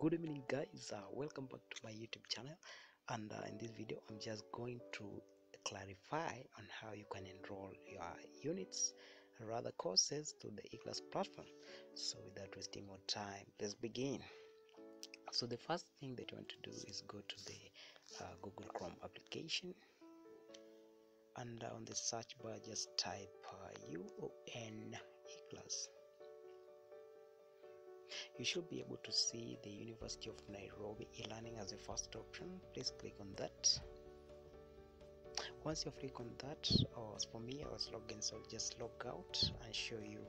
good evening guys. Uh, welcome back to my youtube channel. And uh, in this video i'm just going to clarify on how you can enroll your units rather courses to the e-class platform. So without wasting more time let's begin. So the first thing that you want to do is go to the uh, google chrome application. And on the search bar just type uh, uon e-class you should be able to see the University of Nairobi e-learning as the first option. Please click on that. Once you click on that, or for me, I was logged in, so I'll just log out and show you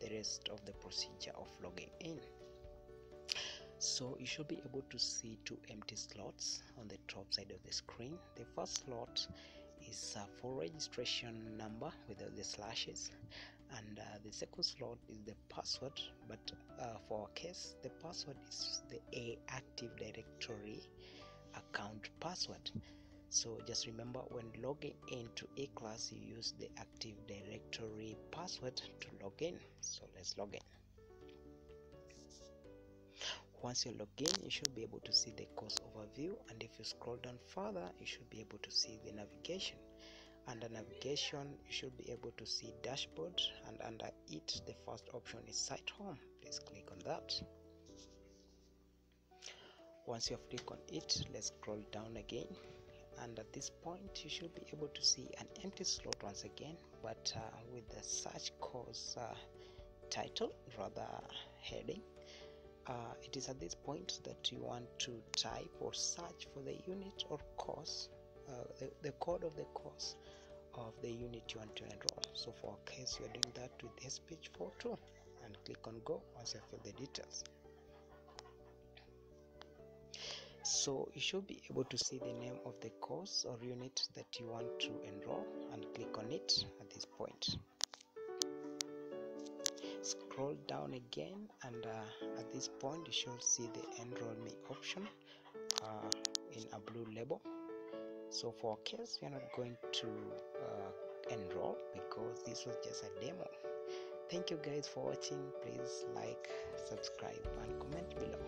the rest of the procedure of logging in. So you should be able to see two empty slots on the top side of the screen. The first slot is uh, for registration number without the slashes and uh, the second slot is the password but uh, for our case the password is the a active directory account password. So just remember when logging into e-class you use the active directory password to log in. So let's log in. Once you log in you should be able to see the course overview. And if you scroll down further you should be able to see the navigation under navigation you should be able to see dashboard and under it the first option is site home. Please click on that. Once you have clicked on it let's scroll down again. And at this point you should be able to see an empty slot once again but uh, with the search course uh, title rather heading. Uh, it is at this point that you want to type or search for the unit or course uh, the, the code of the course of the unit you want to enroll. So for our case you're doing that with SPH42 and click on go once you fill the details. So you should be able to see the name of the course or unit that you want to enroll and click on it at this point. Scroll down again and uh, at this point you should see the enroll me option uh, in a blue label so for case we are not going to uh, enroll because this was just a demo. Thank you guys for watching. Please like subscribe and comment below